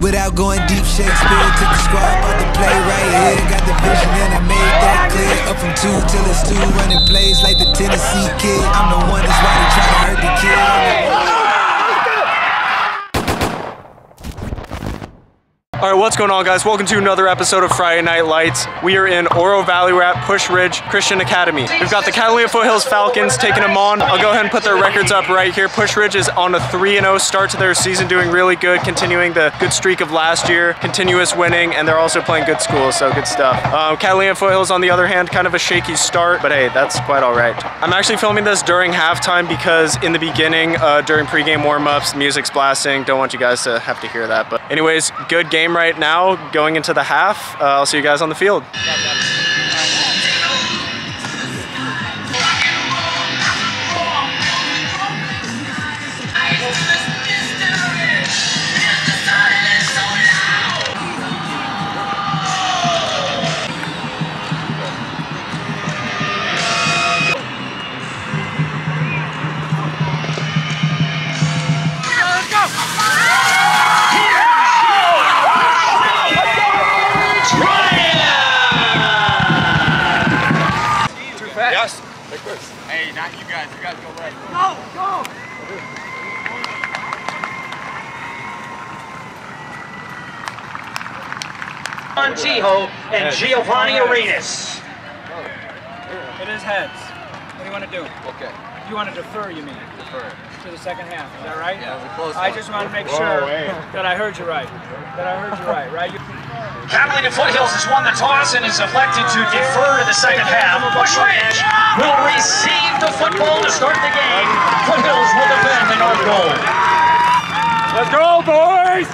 Without going deep, Shakespeare took the squad about the play right here. Got the vision and I made that clear. Up from two till it's two, running plays like the Tennessee kid. I'm the one that's why they try to hurt the kid. All right, what's going on, guys? Welcome to another episode of Friday Night Lights. We are in Oro Valley. We're at Pusch Ridge Christian Academy. We've got the Catalina Foothills Falcons taking them on. I'll go ahead and put their records up right here. Pusch Ridge is on a 3-0 start to their season, doing really good, continuing the good streak of last year, continuous winning, and they're also playing good school, so good stuff. Um, Catalina Foothills, on the other hand, kind of a shaky start, but hey, that's quite all right. I'm actually filming this during halftime because in the beginning, uh, during pregame warm-ups, music's blasting. Don't want you guys to have to hear that, but anyways, good game right now going into the half. Uh, I'll see you guys on the field. Hey, not you guys. You guys go right. Montijo and Giovanni Arenas. It is heads. What do you want to do? Okay. You want to defer, you mean? Defer. To the second half, is that right? Yeah, we're close. I just want to make sure that I heard you right. That I heard you right, right? You, Catalina Foothills has won the toss and is elected to defer to the second half. Pusch Ridge will receive the football to start the game. Foothills will defend in our goal. let's go, boys!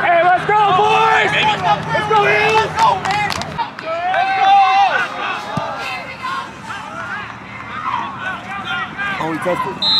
Hey, let's go, boys! Let's go, Eagles! Oh, he touched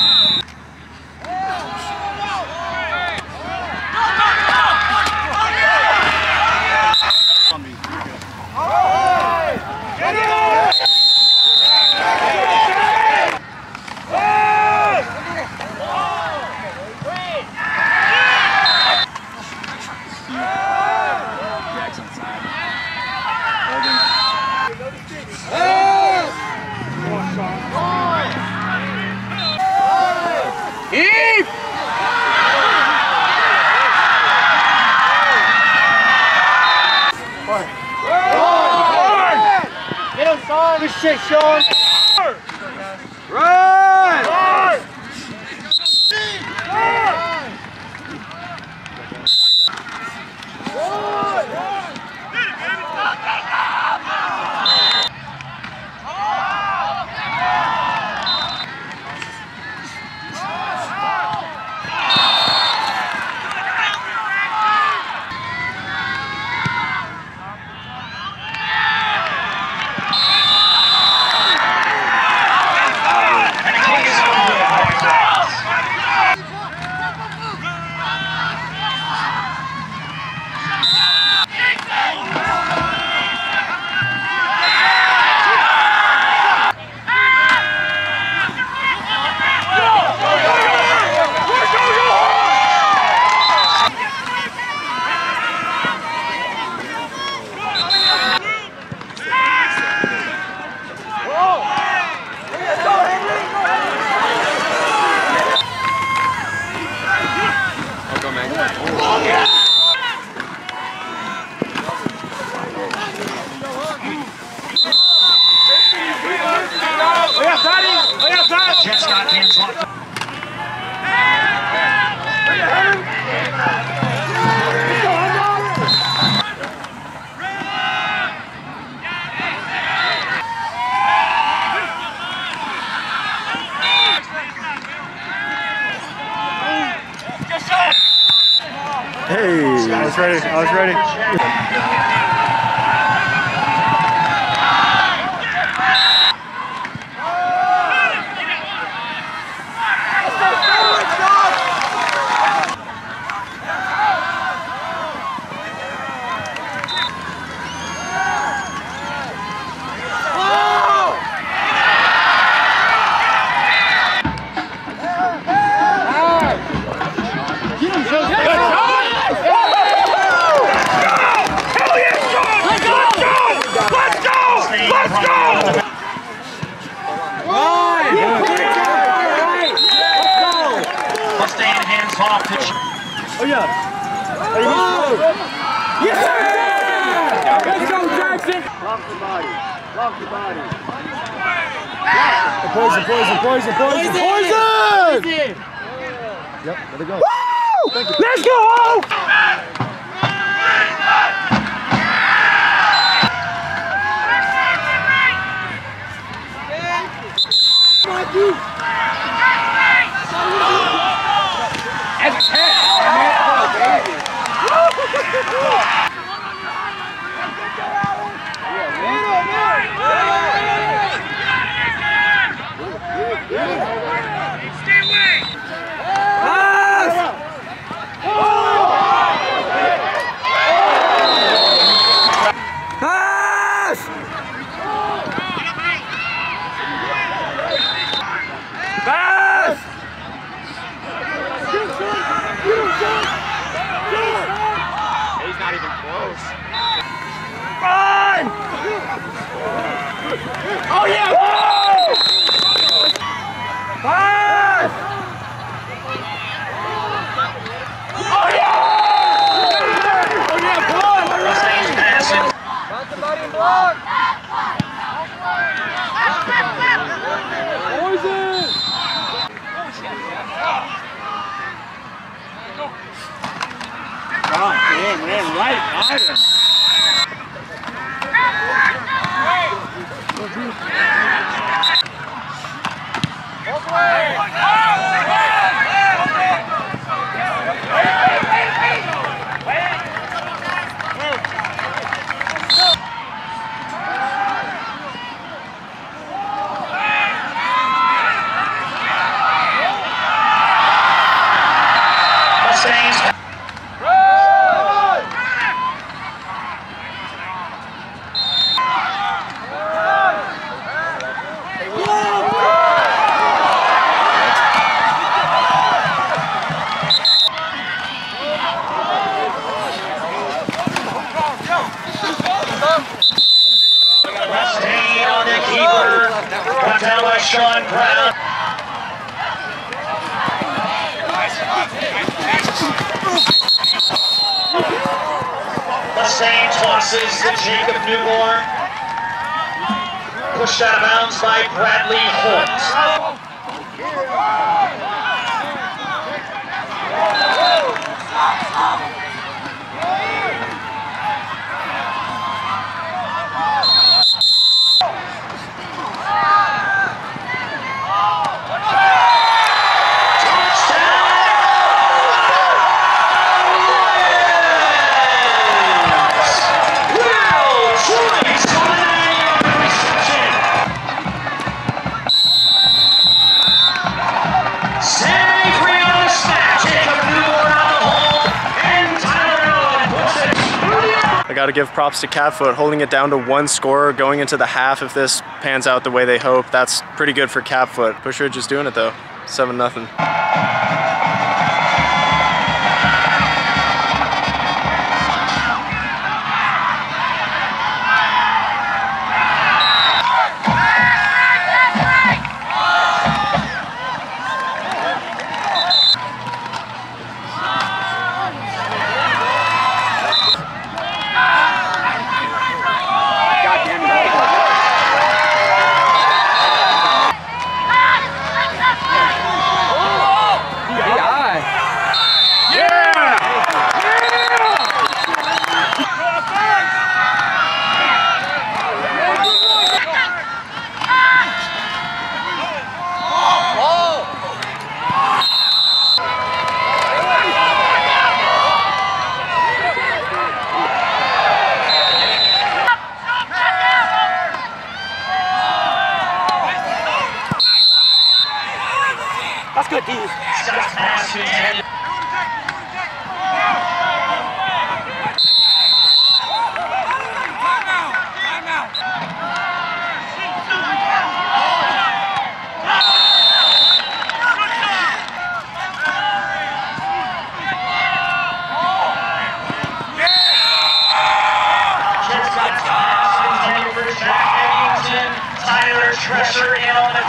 ready. I was ready. Yeah! Let's go, Jackson! Poison, poison, poison, poison, poison! Yep, let it go. Woo! Let's go! Pass! Pass! He's not even close. Run! Oh yeah! Pass! Oh yeah! Oh yeah, come on! Mustain's passing. Poison! Man, right on him. Mustangs. Staying on the keeper. Got down by Sean Brown. Mustain tosses to Jacob Newborn. Pushed out of bounds by Bradley Holt. Wow! To give props to Catfoot holding it down to one score going into the half. If this pans out the way they hope, that's pretty good for Catfoot. Pusch Ridge is doing it though, seven nothing.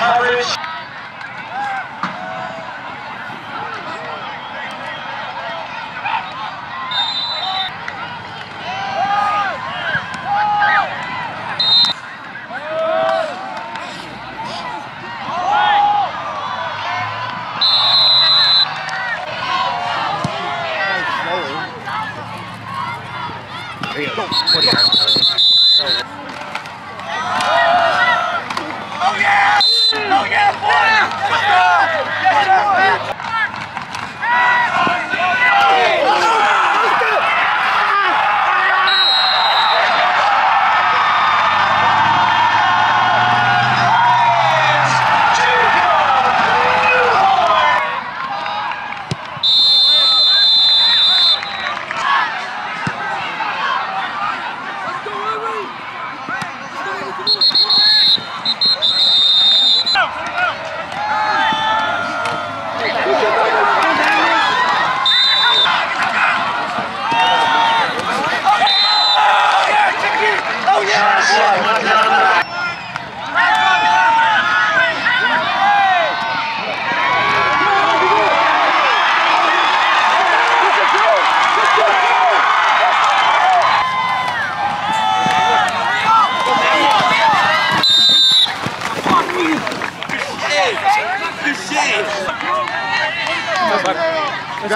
In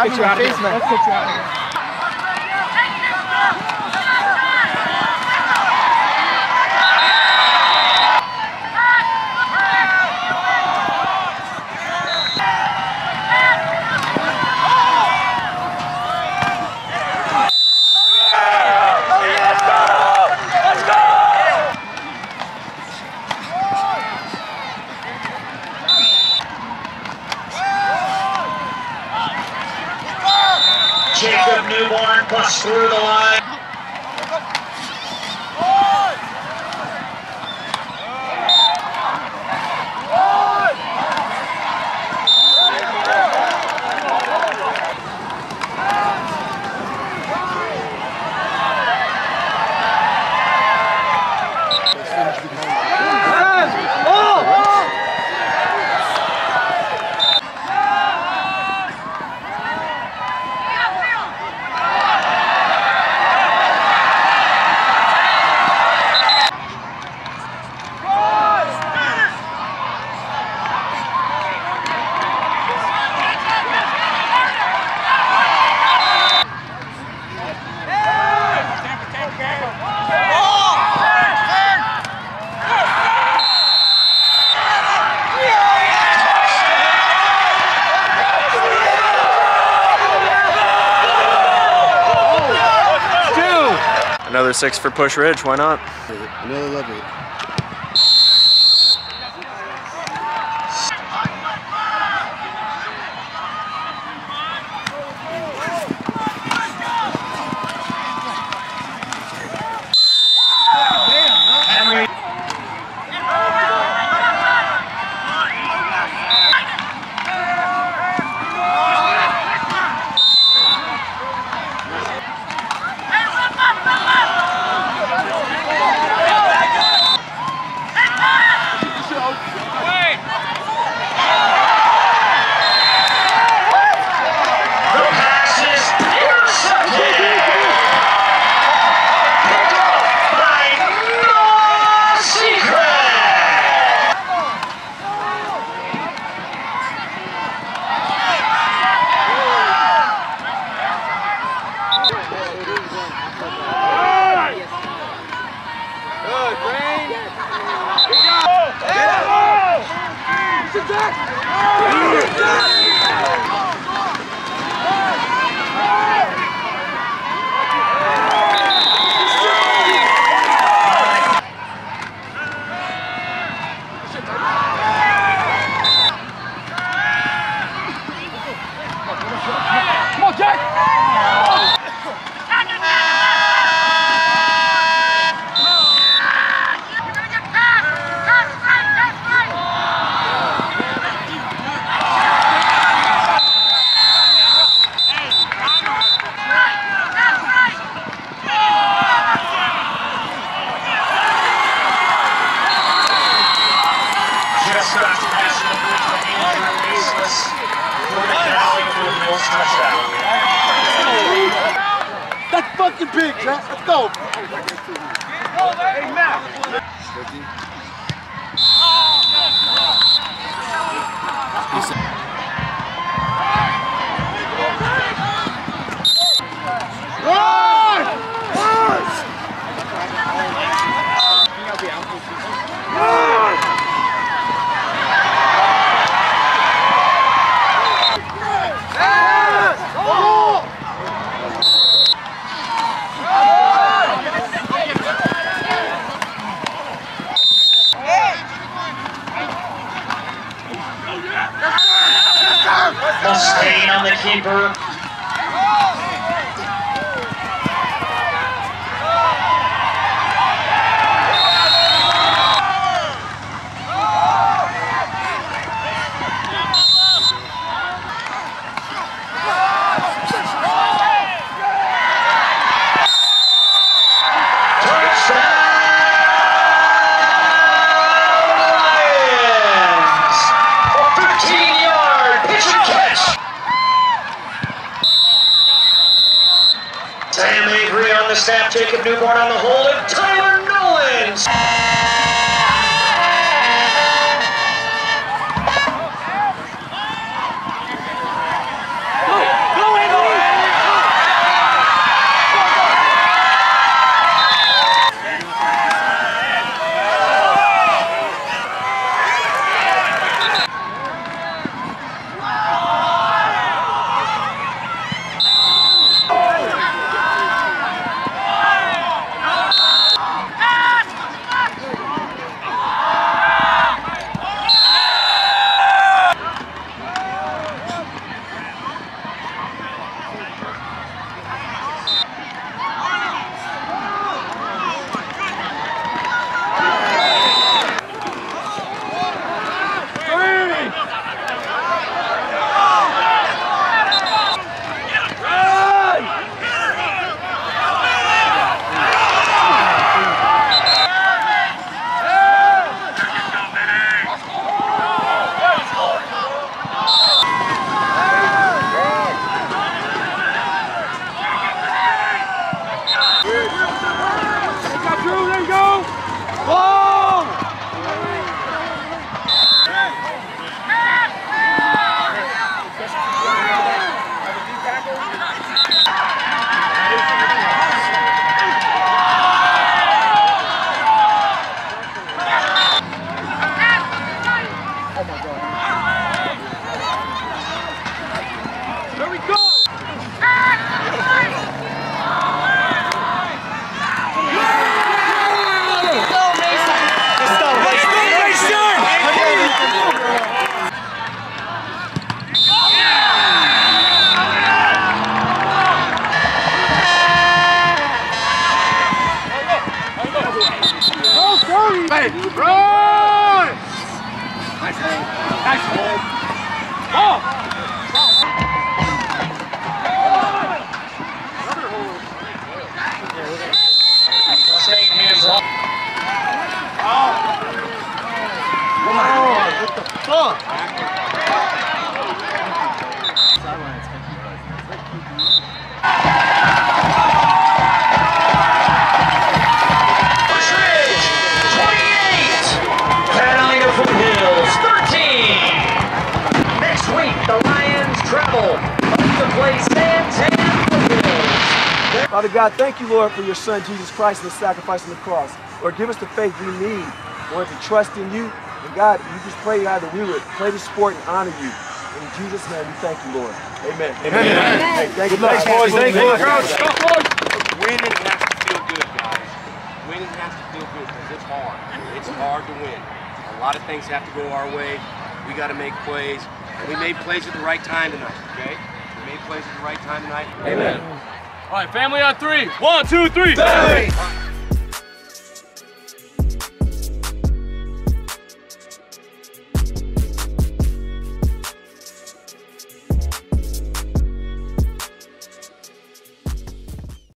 Grab me in the face, man. Let's get you out of here. six for Pusch Ridge. Why not? Back! Back! Oh my God. God, thank you, Lord, for your Son, Jesus Christ, and the sacrifice on the cross. Lord, give us the faith we need, Lord, to trust in you. And God, we just pray, God, that we would play the sport and honor you. In Jesus' name, we thank you, Lord. Amen. Amen. Hey, thank you, Thanks, boys. Thank you. Winning has to feel good, guys. Winning has to feel good because it's hard. It's hard to win. A lot of things have to go our way. We got to make plays. And we made plays at the right time tonight, okay? We made plays at the right time tonight. Amen. All right, family on three. One, two, three. Family!